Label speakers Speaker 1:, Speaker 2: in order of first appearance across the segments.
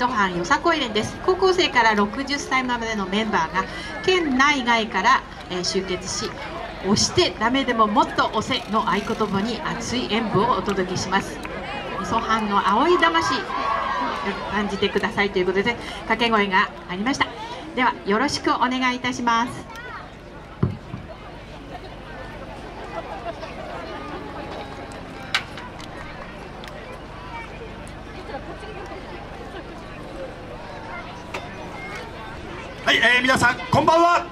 Speaker 1: 水戸藩よさこい連です。高校生から60歳までのメンバーが県内外から、え、集結し押してダメでももっと押せの合言葉に熱い演舞をお届けします。みそ藩の青い魂感じてくださいということで掛け声がありました。ではよろしくお願いいたします。
Speaker 2: はい、えー、皆さんこんばんは。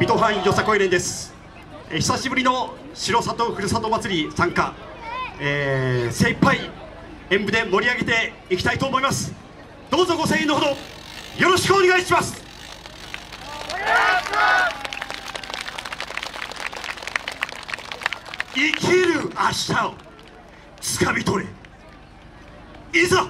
Speaker 2: 水戸藩よさこい連です、えー、久しぶりの城里ふるさと祭り参加、えー、精一杯演舞で盛り上げていきたいと思います。どうぞご声援のほどよろしくお願いします。生きる明日をつかみ取れ。いざ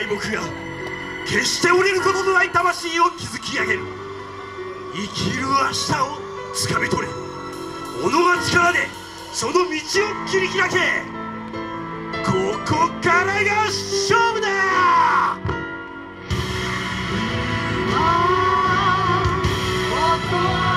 Speaker 2: 敗北が決して降りることのない魂を築き上げる。生きる明日をつかみ取れ。己が力でその道を切り開け。ここからが勝負だ
Speaker 3: 「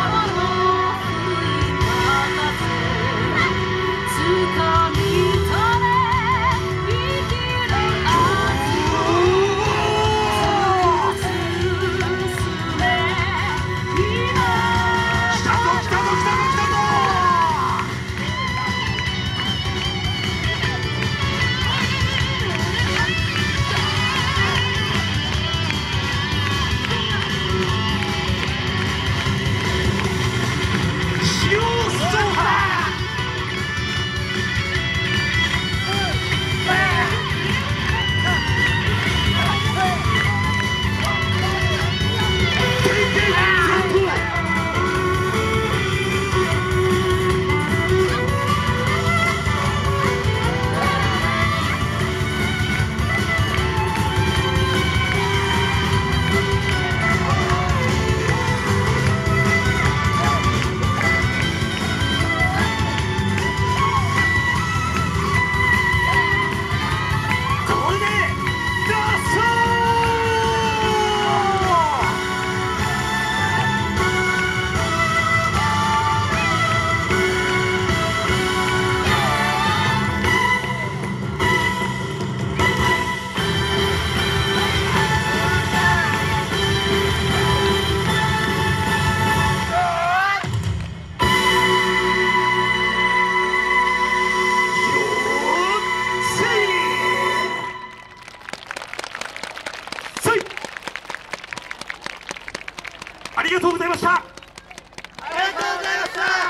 Speaker 2: ありがとうございました。ありがとうございました。